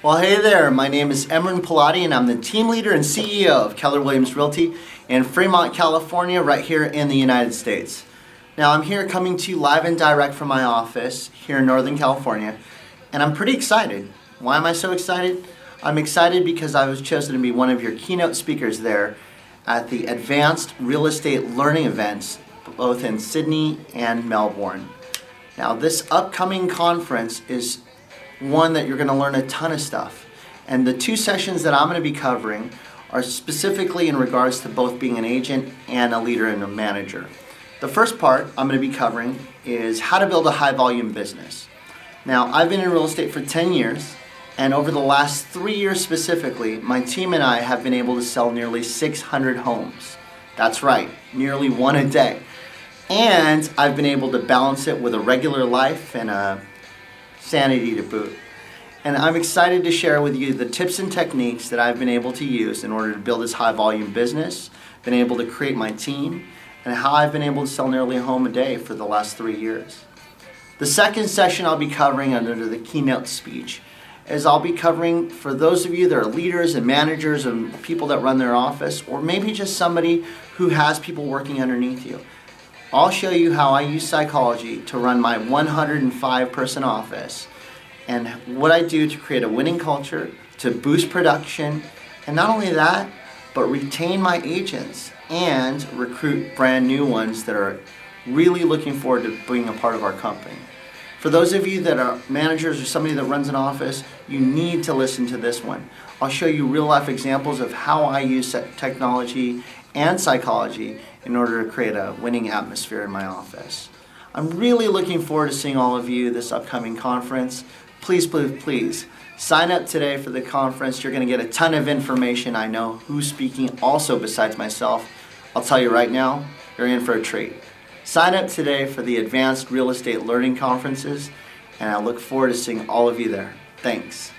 Well, hey there. My name is Imran Poladi, and I'm the team leader and CEO of Keller Williams Realty in Fremont, California, right here in the United States. Now, I'm here coming to you live and direct from my office here in Northern California, and I'm pretty excited. Why am I so excited? I'm excited because I was chosen to be one of your keynote speakers there at the Advanced Real Estate Learning events, both in Sydney and Melbourne. Now, this upcoming conference is one that you're going to learn a ton of stuff. And the two sessions that I'm going to be covering are specifically in regards to both being an agent and a leader and a manager. The first part I'm going to be covering is how to build a high volume business. Now, I've been in real estate for 10 years, and over the last three years specifically, my team and I have been able to sell nearly 600 homes. That's right, nearly one a day. And I've been able to balance it with a regular life and a sanity to boot. And I'm excited to share with you the tips and techniques that I've been able to use in order to build this high volume business, been able to create my team, and how I've been able to sell nearly a home a day for the last three years. The second session I'll be covering under the keynote speech is I'll be covering for those of you that are leaders and managers and people that run their office, or maybe just somebody who has people working underneath you. I'll show you how I use psychology to run my 105 person office and what I do to create a winning culture, to boost production, and not only that, but retain my agents and recruit brand new ones that are really looking forward to being a part of our company. For those of you that are managers or somebody that runs an office, you need to listen to this one. I'll show you real life examples of how I use technology and psychology in order to create a winning atmosphere in my office. I'm really looking forward to seeing all of you this upcoming conference. Please, please, please sign up today for the conference. You're going to get a ton of information. I know who's speaking also besides myself. I'll tell you right now, you're in for a treat. Sign up today for the Advanced Real Estate Learning Conferences, and I look forward to seeing all of you there. Thanks.